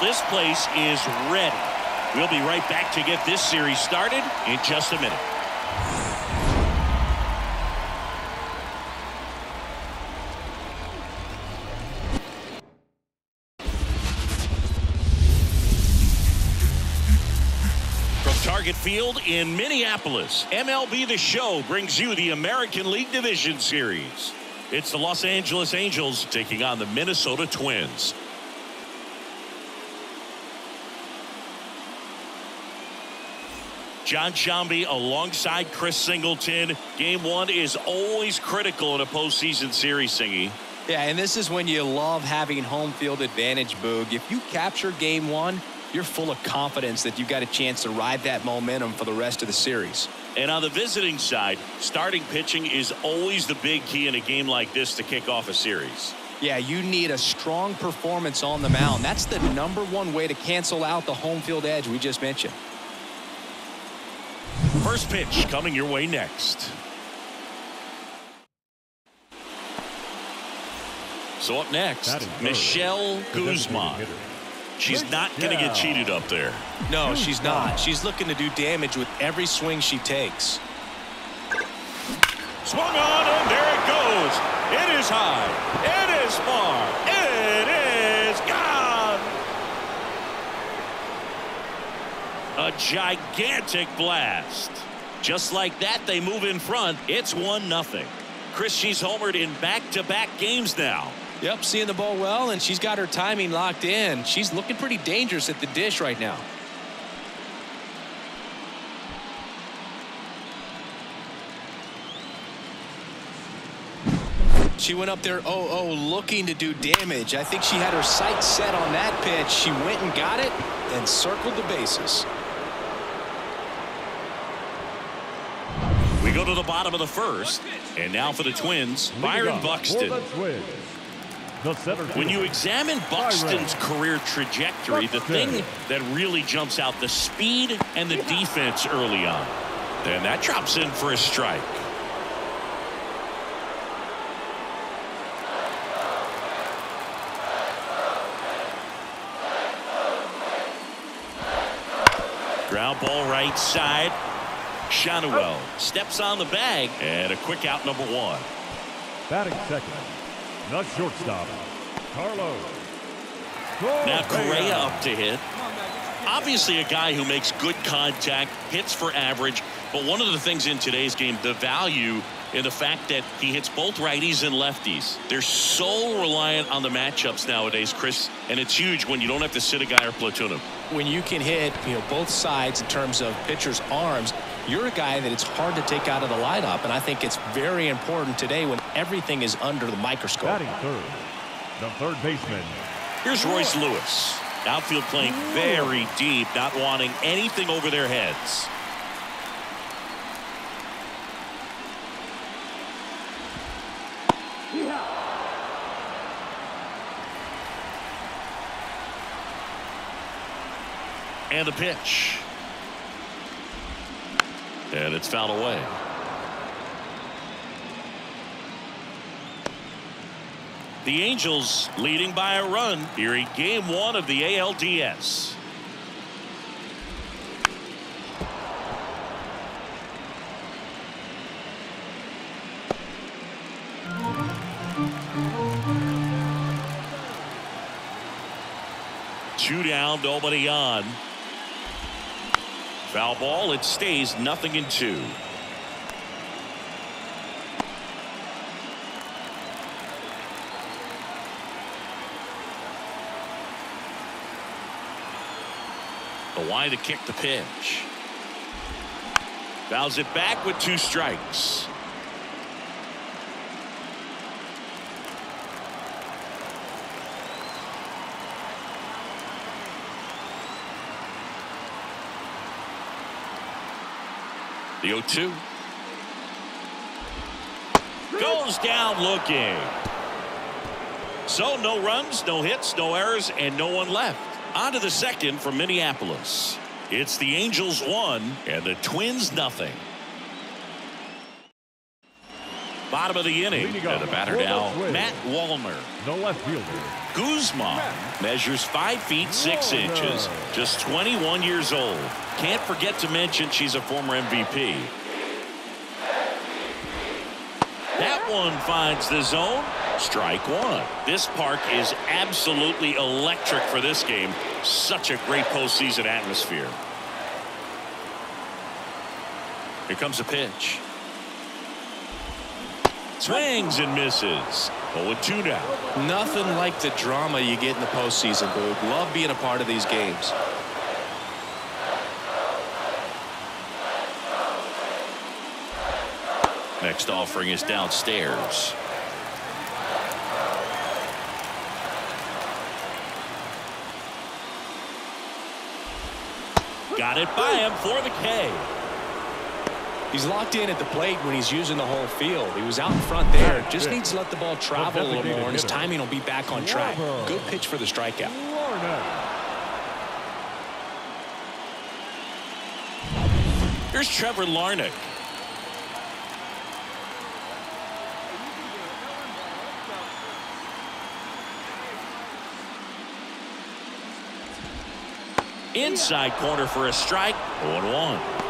This place is ready. We'll be right back to get this series started in just a minute. From Target Field in Minneapolis, MLB The Show brings you the American League Division Series. It's the Los Angeles Angels taking on the Minnesota Twins. Jon Sciambi alongside Chris Singleton. Game one is always critical in a postseason series, Singy. Yeah, and this is when you love having home field advantage, Boog. If you capture game one, you're full of confidence that you've got a chance to ride that momentum for the rest of the series. And on the visiting side, starting pitching is always the big key in a game like this to kick off a series. Yeah, you need a strong performance on the mound. That's the number one way to cancel out the home field edge we just mentioned. First pitch coming your way next. So up next, Michelle Guzman. She's not going to get cheated up there. No, she's not. She's looking to do damage with every swing she takes. Swung on, and there it goes. It is high. It is far. It is gone. A gigantic blast. Just like that, they move in front. It's 1 nothing. Chris, she's homered in back-to-back -back games now. Yep, seeing the ball well, and she's got her timing locked in. She's looking pretty dangerous at the dish right now. She went up there 0-0 looking to do damage. I think she had her sights set on that pitch. She went and got it and circled the bases. We go to the bottom of the first. And now for the Twins, Byron Buxton. When you examine Buxton's career trajectory, the thing that really jumps out, the speed and the defense early on. And that drops in for a strike. Ground ball right side. Schanuel steps on the bag and a quick out number one. Batting second, the shortstop, Carlos. Now Correa up to hit. Obviously a guy who makes good contact, hits for average, but one of the things in today's game, the value in the fact that he hits both righties and lefties. They're so reliant on the matchups nowadays, Chris, and it's huge when you don't have to sit a guy or platoon him. When you can hit, you know, both sides in terms of pitcher's arms, you're a guy that it's hard to take out of the lineup, and I think it's very important today when everything is under the microscope. Batting third, the third baseman. Here's Royce Lewis. Outfield playing very deep, not wanting anything over their heads. And the pitch. And it's fouled away. The Angels leading by a run here in game one of the ALDS. Two down, nobody on. Foul ball, it stays nothing in two. Wide to kick the pitch. Fouls it back with two strikes. The 0-2. Goes down looking. So no runs, no hits, no errors, and no one left. On to the second from Minneapolis. It's the Angels one and the Twins nothing. Bottom of the inning. And the batter now, Matt Wallner. The left fielder. Guzman measures 5 feet 6 inches, just 21 years old. Can't forget to mention she's a former MVP. That one finds the zone. Strike one. This park is absolutely electric for this game. Such a great postseason atmosphere. Here comes a pitch. Swings and misses. 0-2 now. Nothing like the drama you get in the postseason, Boog. Love being a part of these games. Next offering is downstairs. Got it by him for the K. He's locked in at the plate when he's using the whole field. He was out in front there. Just needs to let the ball travel a little more, and his timing will be back on track. Good pitch for the strikeout. Larnach. Here's Trevor Larnach. Inside corner for a strike. 0-1.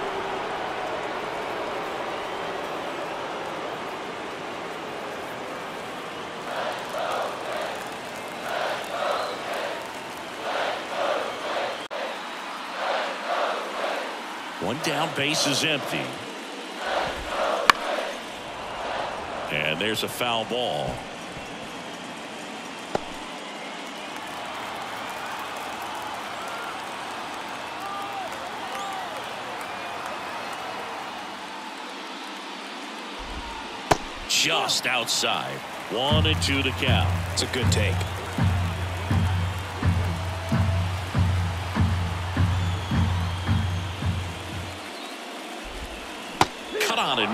One down, base is empty. And there's a foul ball. Just outside. One and two to count. It's a good take.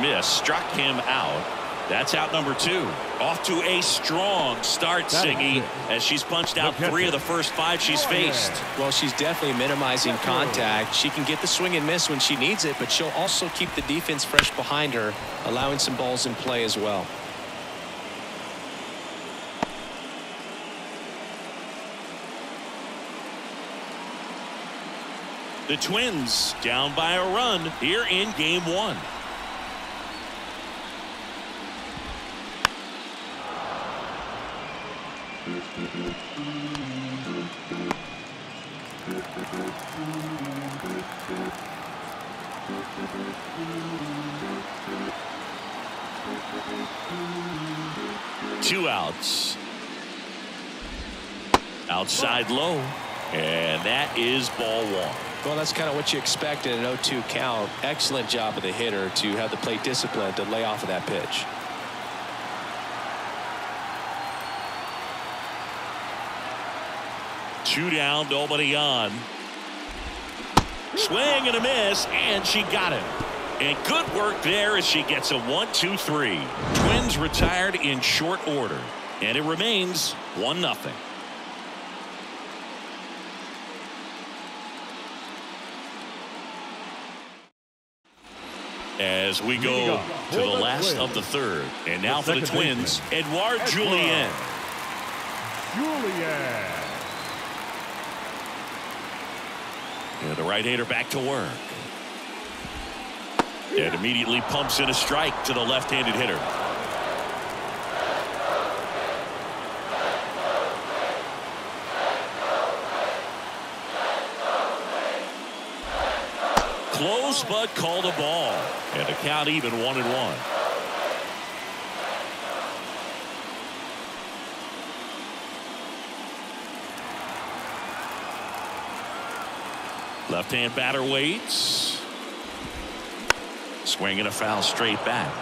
Miss. Struck him out. That's out number two. Off to a strong start, That is Singy, as she's punched out three of the first five she's faced. Well, she's definitely minimizing contact. She can get the swing and miss when she needs it, but she'll also keep the defense fresh behind her, allowing some balls in play as well. The Twins down by a run here in game one. Two outs. Outside low. And that is ball one. Well, that's kind of what you expect in an 0-2 count. Excellent job of the hitter to have the plate discipline to lay off of that pitch. Two down, nobody on. Swing and a miss, and she got him. And good work there as she gets a one, two, three. Twins retired in short order, and it remains one nothing. As we go to the last of the third, and now for the Twins, Edouard Edouard. Julien. Julian. And the right-hander back to work. And immediately pumps in a strike to the left-handed hitter. Close but called a ball. And the count even one and one. Left hand batter waits. Swing Swinging a foul straight back.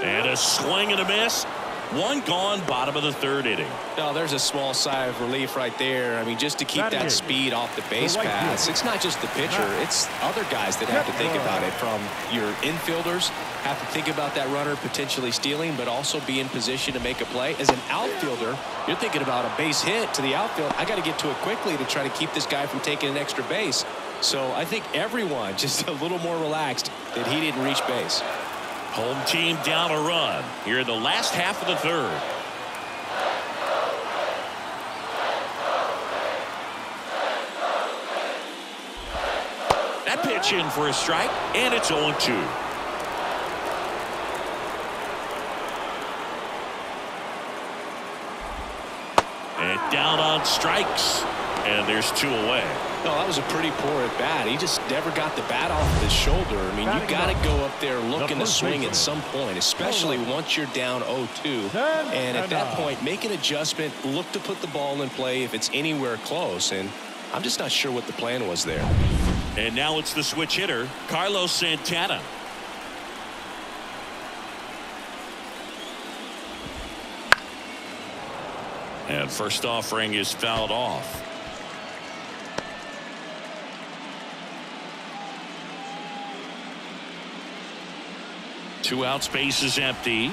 And a swing and a miss. One gone, bottom of the third inning. No, there's a small sigh of relief right there. I mean, just to keep that speed off the base pass. It's not just the pitcher. It's other guys that have to think about it. From your infielders have to think about that runner potentially stealing, but also be in position to make a play. As an outfielder, you're thinking about a base hit to the outfield. I got to get to it quickly to try to keep this guy from taking an extra base. So I think everyone just a little more relaxed that he didn't reach base. Home team down a run here in the last half of the third. That pitch in for a strike, and it's 0 down on strikes, and there's two away. No, that was a pretty poor at bat. He just never got the bat off his shoulder. I mean, you got to go up there looking to swing at some point, especially once you're down 0-2. And at that point, make an adjustment, look to put the ball in play if it's anywhere close. And I'm just not sure what the plan was there. And now it's the switch hitter, Carlos Santana. And first offering is fouled off. Two out space is empty.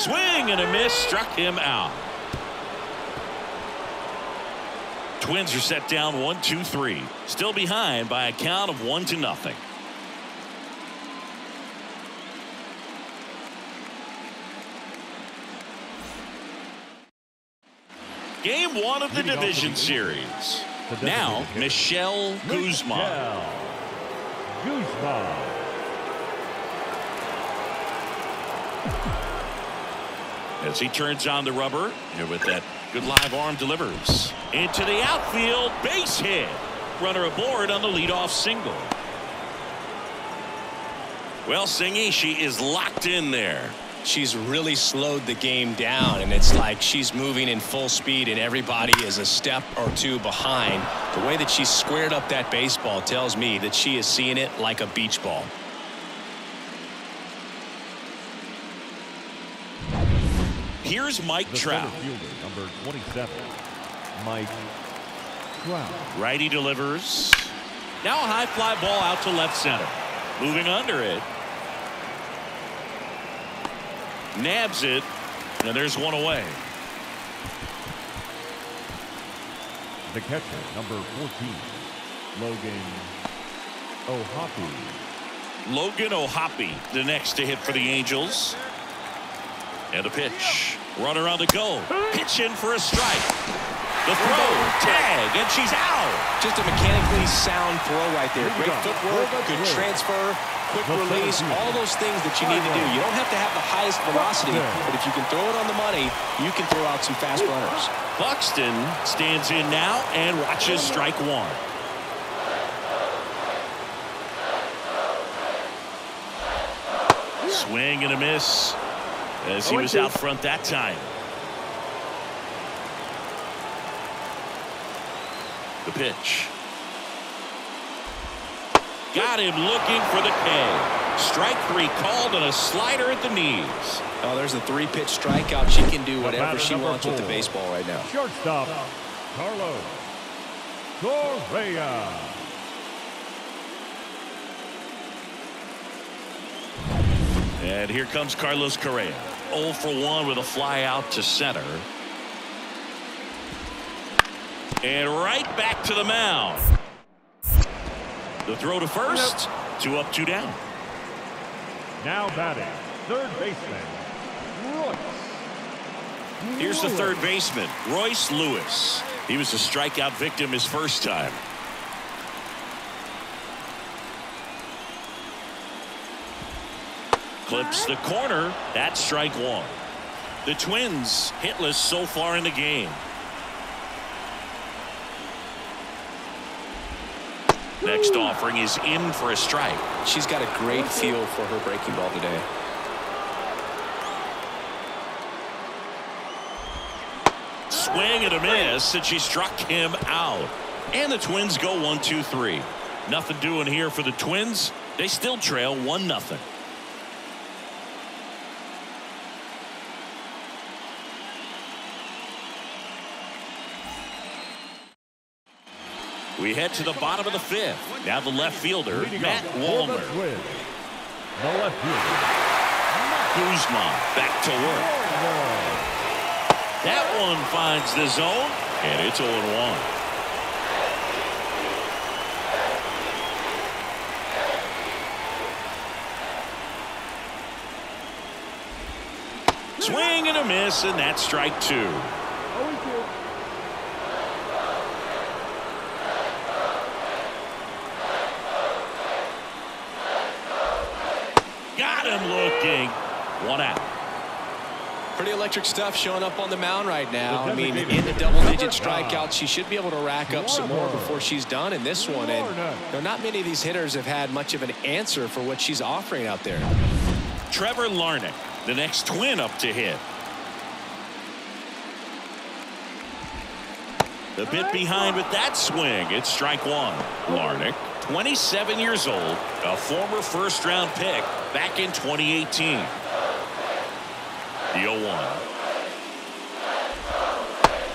Swing and a miss struck him out. Twins are set down one, two, three. Still behind by a count of one to nothing. Game one of the division series. Now, Michelle Guzman. Guzman. As he turns on the rubber, and with that good live arm delivers into the outfield base hit. Runner aboard on the leadoff single. Well, Singy, she is locked in there. She's really slowed the game down, and it's like she's moving in full speed, and everybody is a step or two behind. The way that she squared up that baseball tells me that she is seeing it like a beach ball. Here's Mike The Trout. fielder, number 27, Mike Trout. Righty delivers. Now a high fly ball out to left center. Moving under it. Nabs it. And there's one away. The catcher, number 14, Logan O'Hoppe. Logan O'Hoppe, the next to hit for the Angels. And a pitch. Runner on the go. Pitch in for a strike. The throw. Tag. And she's out. Just a mechanically sound throw right there. Great footwork, good transfer, quick release, all those things that you need to do. You don't have to have the highest velocity, but if you can throw it on the money, you can throw out some fast runners. Buxton stands in now and watches strike one. Swing and a miss as he was out front that time. The pitch. Got him looking for the K. Strike three called and a slider at the knees. Oh, there's a three-pitch strikeout. She can do whatever she number wants with the baseball right now. Shortstop, Carlos Correa. And here comes Carlos Correa. 0 for 1 with a fly out to center. And right back to the mound. The throw to first. Two up, two down. Now batting, third baseman, Royce. Here's the third baseman, Royce Lewis. He was a strikeout victim his first time. Clips the corner. That's strike one. The Twins hitless so far in the game. Next offering is in for a strike. She's got a great feel for her breaking ball today. Swing and a miss, and she struck him out. And the Twins go one, two, three. Nothing doing here for the Twins. They still trail one nothing. We head to the bottom of the fifth. Now the left fielder, Matt the The left fielder. Guzman back to work. That one finds the zone, and it's 0-1. Swing and a miss, and that's strike two. Got him looking. One out. Pretty electric stuff showing up on the mound right now. I mean, in the double-digit number strikeouts, she should be able to rack up some more before she's done in this one. And you know, not many of these hitters have had much of an answer for what she's offering out there. Trevor Larnach, the next twin up to hit. The bit behind with that swing. It's strike one. Larnach, 27 years old, a former first round pick back in 2018. The 0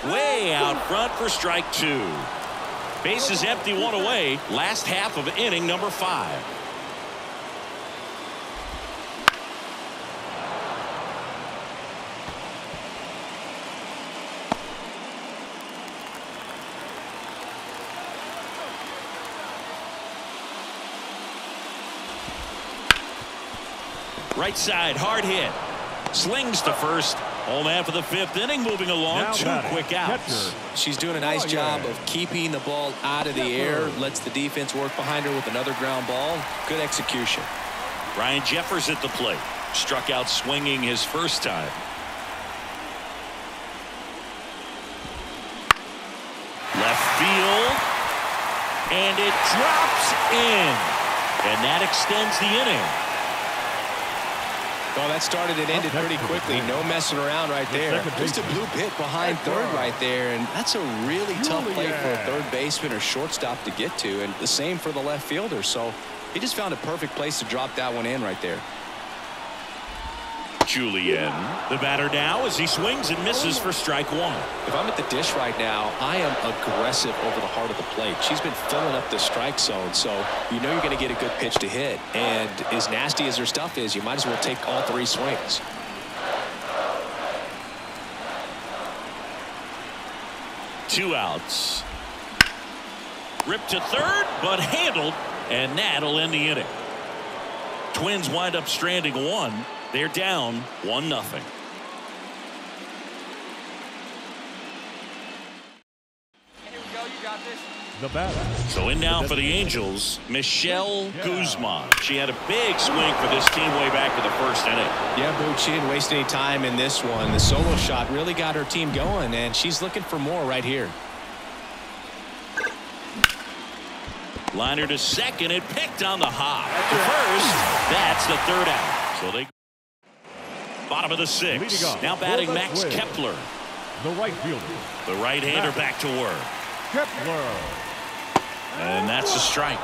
1. Way out front for strike two. Bases empty, one away. Last half of inning number five. Right side, hard hit. Slings to first. Home half of the fifth inning, moving along. Now Two batting, quick outs. catcher. She's doing a nice Oh, job of keeping the ball out of the air, lets the defense work behind her with another ground ball. Good execution. Ryan Jeffers at the plate. Struck out swinging his first time. Left field. And it drops in. And that extends the inning. Well, that started and ended pretty quickly. No messing around right there. Just a blue pit behind third right there, and that's a really tough play for a third baseman or shortstop to get to, and the same for the left fielder. So he just found a perfect place to drop that one in right there. Julien. The batter now as he swings and misses for strike one. If I'm at the dish right now, I am aggressive over the heart of the plate. She's been filling up the strike zone, so you know you're going to get a good pitch to hit. And as nasty as her stuff is, you might as well take all three swings. Two outs. Ripped to third, but handled, and that'll end the inning. Twins wind up stranding one. They're down one nothing. The batter. So in now for the Angels, Michelle Guzman. She had a big swing for this team way back in the first inning. Yeah, Boog, she didn't waste any time in this one. The solo shot really got her team going, and she's looking for more right here. Liner to second and picked on the hop. To first, that's the third out. So they bottom of the Leading sixth. Now batting Max Twins. Kepler. The right fielder. The right-hander back to work. Kepler. And that's a strike.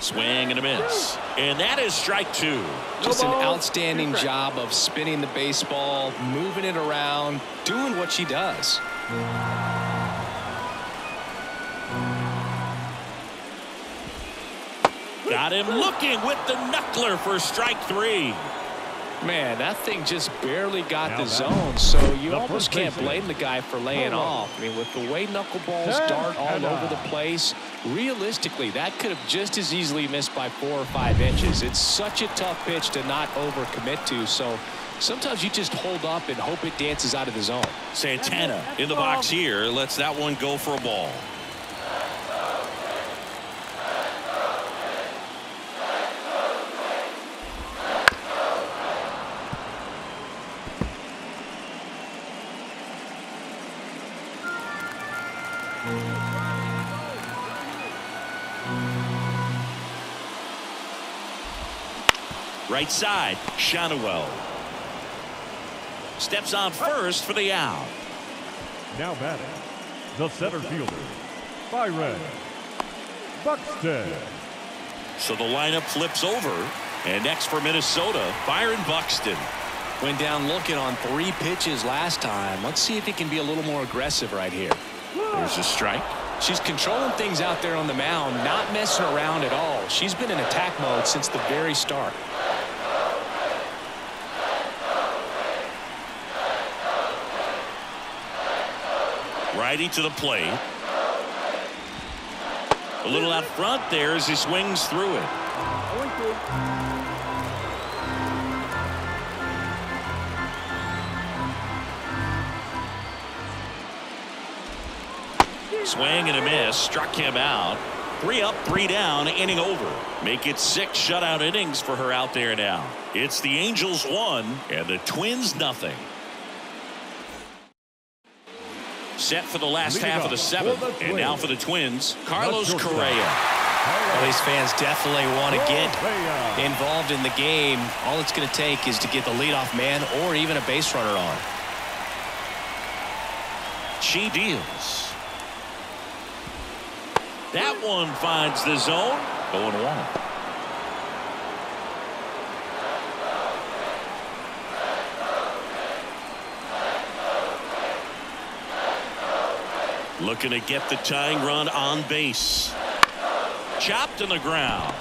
Swing and a miss. And that is strike two. Just an outstanding job of spinning the baseball, moving it around, doing what she does. Got him looking with the knuckler for strike three. Man, that thing just barely got Now the zone, so you almost can't blame the guy for laying Hello. off. I mean, with the way knuckleballs Ten dart all over out. the place, realistically, that could have just as easily missed by four or five inches. It's such a tough pitch to not overcommit to, so sometimes you just hold up and hope it dances out of the zone. Santana in the box here lets that one go for a ball. Right side, Schanuel. Steps on first for the out. Now batting, the center fielder, Byron Buxton. So the lineup flips over. And next for Minnesota, Byron Buxton. Went down looking on three pitches last time. Let's see if he can be a little more aggressive right here. There's a strike. She's controlling things out there on the mound, not messing around at all. She's been in attack mode since the very start. Righty to the plate. A little out front there as he swings through it. Swing and a miss. Struck him out. Three up, three down, inning over. Make it six shutout innings for her out there now. It's the Angels one and the Twins nothing. Set for the last half of the seventh. the And now for the Twins, Carlos. Correa. Well, these fans definitely want to get involved in the game. All it's going to take is to get the leadoff man or even a base runner on. She deals. That one finds the zone. 0 1. Looking to get the tying run on base. Chopped in the ground.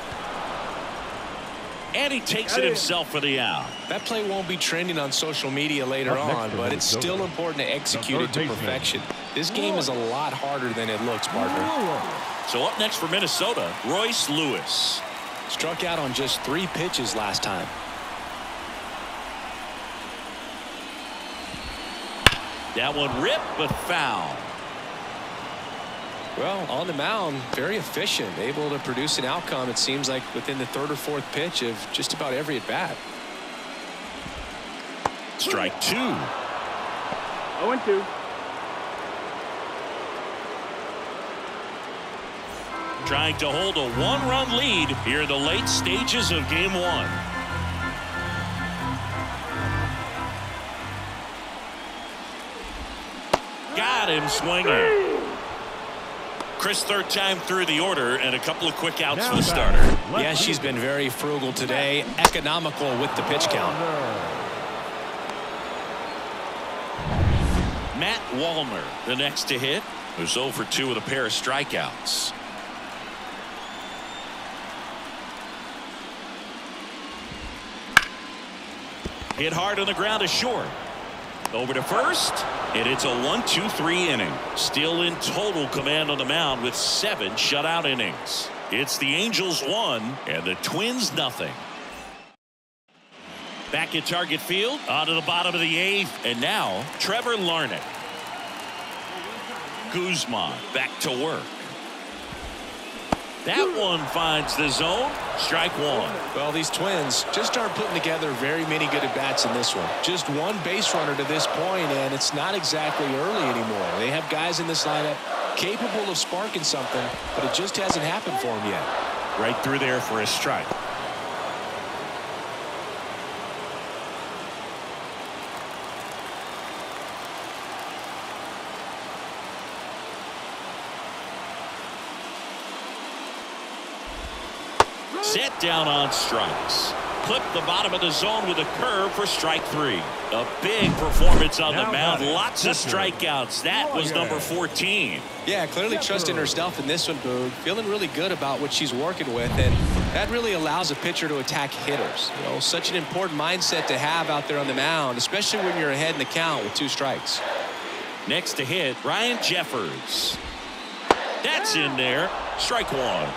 And he takes it himself for the out. That play won't be trending on social media later Up on, but it's Minnesota, still important to execute it to third baseman. perfection. This game is a lot harder than it looks, partner. So up next for Minnesota, Royce Lewis. Struck out on just three pitches last time. That one ripped but foul. Well, on the mound, very efficient, able to produce an outcome, it seems like, within the third or fourth pitch of just about every at bat. Strike two. 0 2. Trying to hold a one-run lead here in the late stages of game one. Got him swinging. Chris third time through the order and a couple of quick outs Now for the batting, starter. left Yeah, she's fielder, been very frugal today, economical with the pitch count. Matt Wallner, the next to hit, who's 0 for 2 with a pair of strikeouts. Hit hard on the ground to short. Over to first, and it's a 1-2-3 inning. Still in total command on the mound with seven shutout innings. It's the Angels one and the Twins nothing. Back at target field, onto the bottom of the eighth, and now Trevor Larnach. Guzman back to work. That one finds the zone. Strike one. Well, these twins just aren't putting together very many good at-bats in this one. Just one base runner to this point, and it's not exactly early anymore. They have guys in this lineup capable of sparking something, but it just hasn't happened for them yet. Right through there for a strike. Set down on strikes. Clip the bottom of the zone with a curve for strike three. A big performance on the mound. Lots of strikeouts. That was number 14. Yeah, clearly trusting herself in this one, Boog. Feeling really good about what she's working with, and that really allows a pitcher to attack hitters. You know, such an important mindset to have out there on the mound, especially when you're ahead in the count with two strikes. Next to hit, Ryan Jeffers. That's in there. Strike one.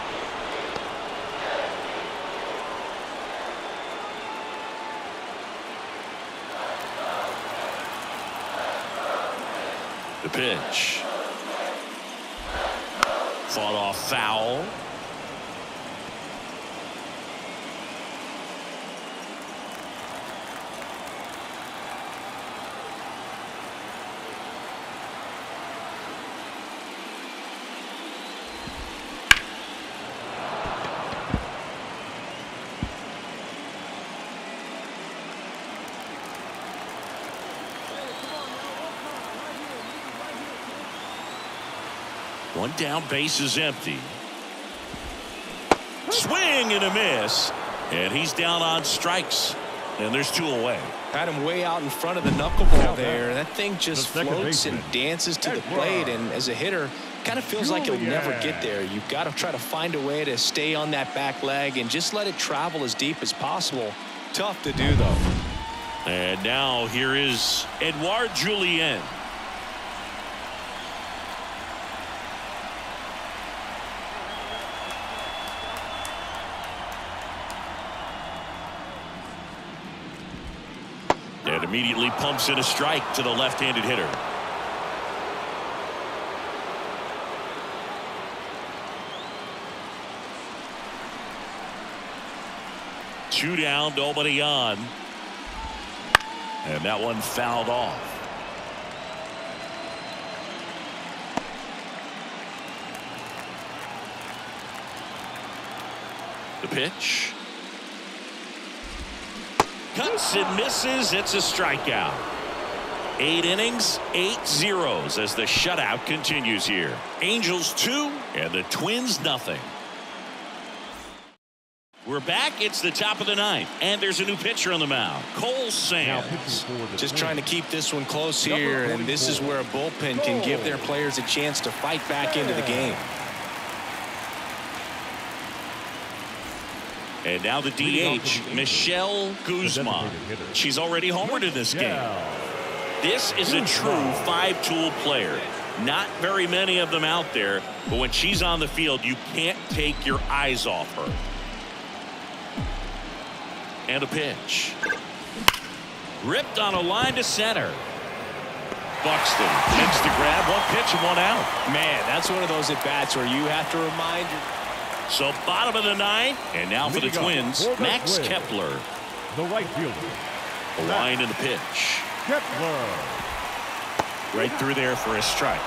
The pitch. Fought off foul. One down, base is empty. Swing and a miss. And he's down on strikes. And there's two away. Had him way out in front of the knuckleball there. That thing just floats and dances to the plate. And as a hitter, kind of feels like he'll never get there. You've got to try to find a way to stay on that back leg and just let it travel as deep as possible. Tough to do, though. And now here is Edouard Julien. Immediately pumps in a strike to the left-handed hitter. Two down, nobody on. And that one fouled off. The pitch. Cuts and misses. It's a strikeout. Eight innings, eight zeros as the shutout continues here. Angels two and the Twins nothing. We're back. It's the top of the ninth, and there's a new pitcher on the mound, Cole Sands. Just trying to keep this one close here, and this is where a bullpen can give their players a chance to fight back into the game. And now the DH, Michelle Guzman. She's already homered in this game. This is a true five-tool player. Not very many of them out there, but when she's on the field, you can't take your eyes off her. And a pitch. Ripped on a line to center. Buxton makes the grab, one pitch and one out. Man, that's one of those at-bats where you have to remind your so bottom of the ninth, and now for the Twins, Max Kepler. The right fielder, The line in the pitch. Kepler. Right through there for a strike.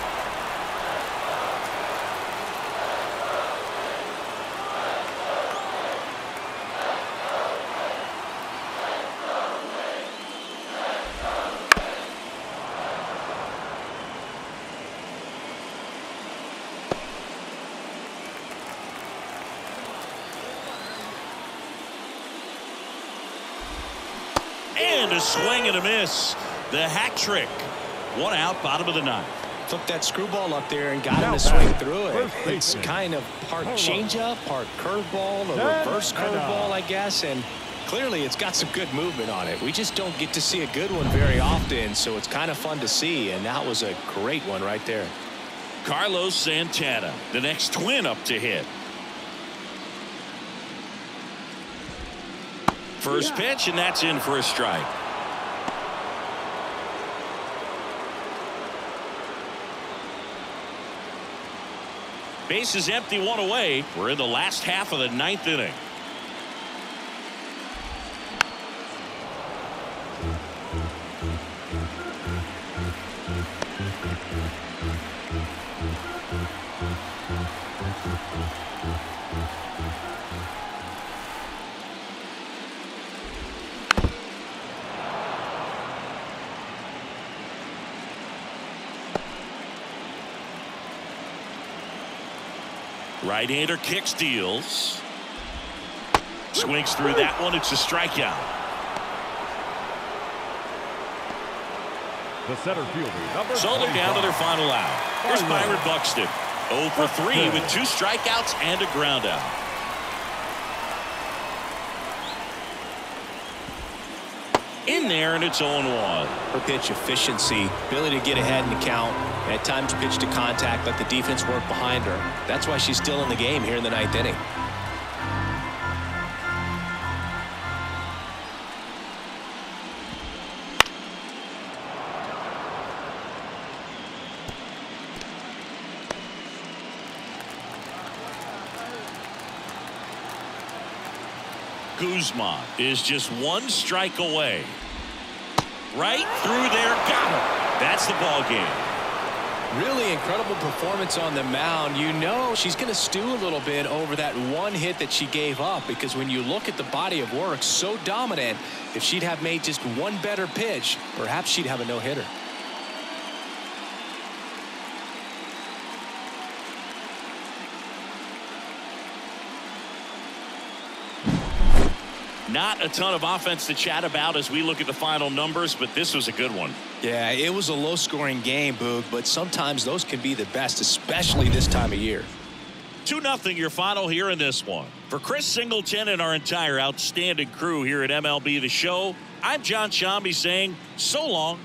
And a swing and a miss. The hat trick. One out, bottom of the ninth. took that screwball up there and got him Now to swing through it. first It's baseman. kind of part Hold on. changeup, part curveball, a Then reverse curveball. I guess. And clearly, it's got some good movement on it. We just don't get to see a good one very often, so it's kind of fun to see. And that was a great one right there. Carlos Santana, the next twin up to hit. First pitch, and that's in for a strike. Base is empty, one away. We're in the last half of the ninth inning. Right-hander kicks, deals. Swings through that one. It's a strikeout. The center fielder, number So they're down to their final out. Here's Byron Buxton. 0 for 3 with two strikeouts and a ground out. In there, and it's 0-1. Her pitch efficiency, ability to get ahead in the count, and at times pitch to contact, let the defense work behind her. That's why she's still in the game here in the ninth inning. Guzman is just one strike away. Right through there. Got him. That's the ball game. Really incredible performance on the mound. You know she's going to stew a little bit over that one hit that she gave up because when you look at the body of work so dominant, if she'd have made just one better pitch, perhaps she'd have a no-hitter. Not a ton of offense to chat about as we look at the final numbers, but this was a good one. Yeah, it was a low-scoring game, Boog, but sometimes those can be the best, especially this time of year. 2 nothing your final here in this one. For Chris Singleton and our entire outstanding crew here at MLB The Show, I'm John Sciambi saying so long